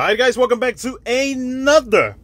Alright guys, welcome back to another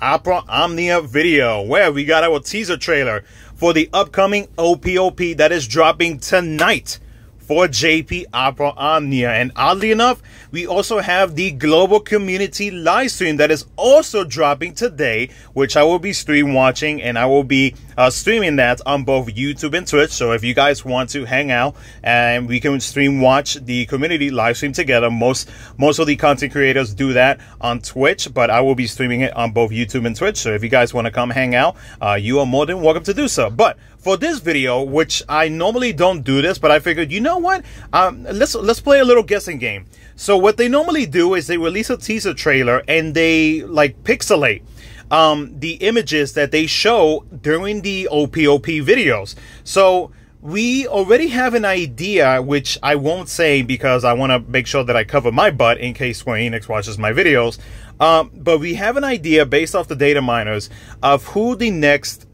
Opera Omnia video where we got our teaser trailer for the upcoming OPE OPE that is dropping tonight for JP Opera Omnia. And oddly enough, we also have the global community live stream that is also dropping today, which I will be stream watching and I will be uh, streaming that on both YouTube and Twitch. So if you guys want to hang out and we can stream watch the community live stream together, most most of the content creators do that on Twitch, but I will be streaming it on both YouTube and Twitch. So if you guys want to come hang out, uh, you are more than welcome to do so. But for this video, which I normally don't do this, but I figured, you know what? Um, let's let's play a little guessing game. So what they normally do is they release a teaser trailer and they like pixelate um, the images that they show during the OPE OPE videos. So we already have an idea, which I won't say because I want to make sure that I cover my butt in case Square Enix watches my videos. Um, but we have an idea based off the data miners of who the next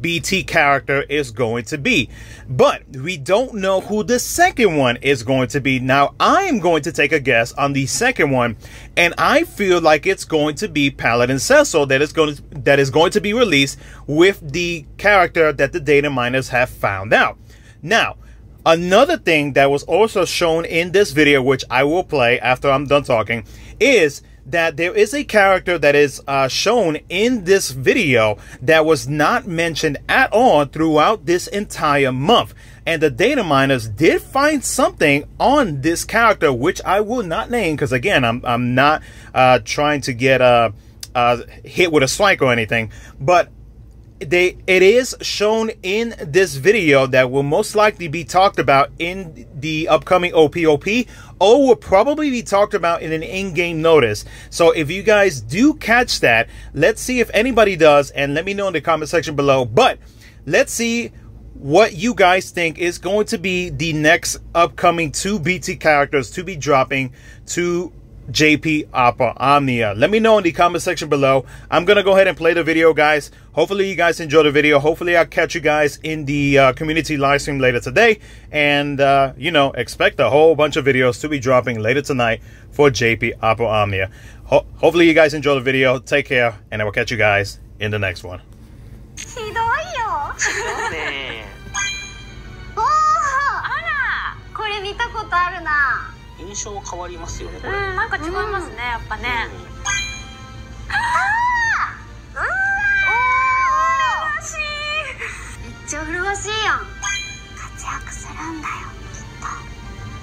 BT character is going to be. But we don't know who the second one is going to be. Now, I am going to take a guess on the second one, and I feel like it's going to be Paladin Cecil that is going to, that is going to be released with the character that the data miners have found out. Now, another thing that was also shown in this video, which I will play after I'm done talking, is that there is a character that is uh, shown in this video that was not mentioned at all throughout this entire month. And the data miners did find something on this character, which I will not name because again, I'm, I'm not uh, trying to get uh, uh, hit with a strike or anything. But they it is shown in this video that will most likely be talked about in the upcoming OPE OPE or will probably be talked about in an in-game notice. So if you guys do catch that, let's see if anybody does and let me know in the comment section below. But let's see what you guys think is going to be the next upcoming two BT characters to be dropping to JP Opera Omnia. Let me know in the comment section below. I'm going to go ahead and play the video, guys. Hopefully you guys enjoy the video. Hopefully I'll catch you guys in the uh, community live stream later today. And, uh, you know, expect a whole bunch of videos to be dropping later tonight for JP Opera Omnia. Ho hopefully you guys enjoy the video. Take care, and I will catch you guys in the next one. 印象変わりますよねこれ。うんなんか違いますね、やっぱね、うわしいめっちゃ麗しいやん活躍するんだよきっと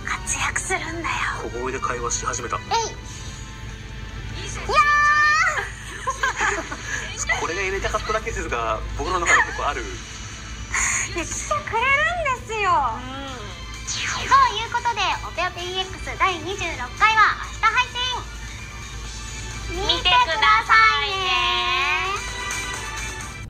活躍するんだよ小声で会話し始めたえいいやこれが入れたかっただけですが僕の中で結構あるー来てくれるんですよ、ということで「オペオペ EX 第26回は